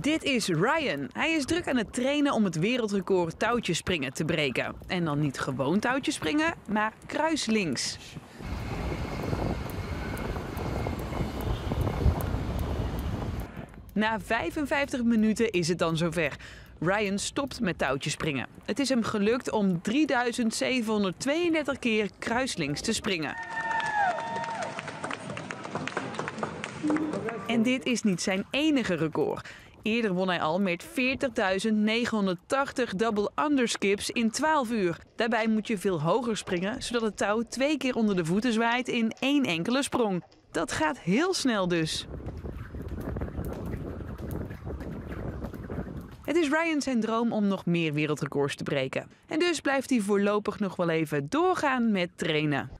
Dit is Ryan. Hij is druk aan het trainen om het wereldrecord touwtjespringen te breken. En dan niet gewoon touwtjespringen, maar kruislinks. Na 55 minuten is het dan zover. Ryan stopt met touwtjespringen. Het is hem gelukt om 3732 keer kruislinks te springen. En dit is niet zijn enige record. Eerder won hij al met 40.980 double underskips in 12 uur. Daarbij moet je veel hoger springen, zodat het touw twee keer onder de voeten zwaait in één enkele sprong. Dat gaat heel snel dus. Het is Ryan zijn droom om nog meer wereldrecords te breken. En dus blijft hij voorlopig nog wel even doorgaan met trainen.